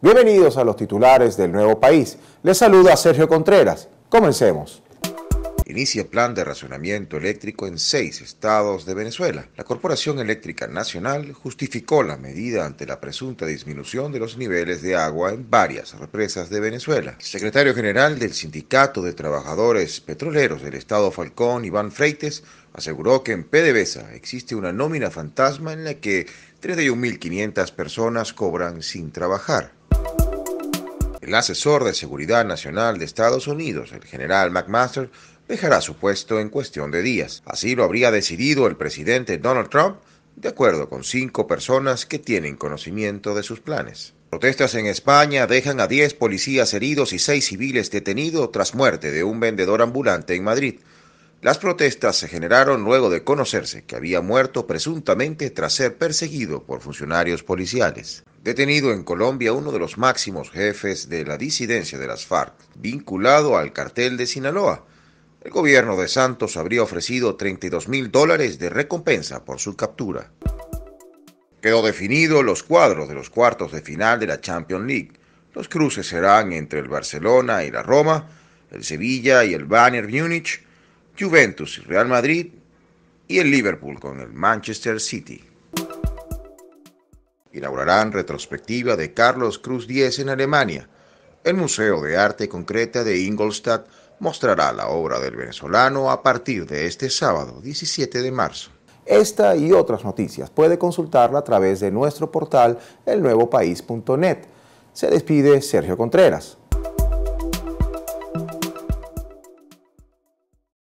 Bienvenidos a los titulares del nuevo país. Les saluda Sergio Contreras. Comencemos. Inicia plan de racionamiento eléctrico en seis estados de Venezuela. La Corporación Eléctrica Nacional justificó la medida ante la presunta disminución de los niveles de agua en varias represas de Venezuela. El secretario general del Sindicato de Trabajadores Petroleros del Estado Falcón, Iván Freites, aseguró que en PDVSA existe una nómina fantasma en la que 31.500 personas cobran sin trabajar. El asesor de Seguridad Nacional de Estados Unidos, el general McMaster, dejará su puesto en cuestión de días. Así lo habría decidido el presidente Donald Trump, de acuerdo con cinco personas que tienen conocimiento de sus planes. Protestas en España dejan a 10 policías heridos y 6 civiles detenidos tras muerte de un vendedor ambulante en Madrid. Las protestas se generaron luego de conocerse que había muerto presuntamente tras ser perseguido por funcionarios policiales. Detenido en Colombia uno de los máximos jefes de la disidencia de las FARC, vinculado al cartel de Sinaloa. El gobierno de Santos habría ofrecido 32 mil dólares de recompensa por su captura. Quedó definido los cuadros de los cuartos de final de la Champions League. Los cruces serán entre el Barcelona y la Roma, el Sevilla y el Bayern Múnich, Juventus y Real Madrid y el Liverpool con el Manchester City. Inaugurarán retrospectiva de Carlos Cruz Diez en Alemania. El Museo de Arte Concreta de Ingolstadt mostrará la obra del venezolano a partir de este sábado 17 de marzo. Esta y otras noticias puede consultarla a través de nuestro portal elnuevopaís.net. Se despide Sergio Contreras.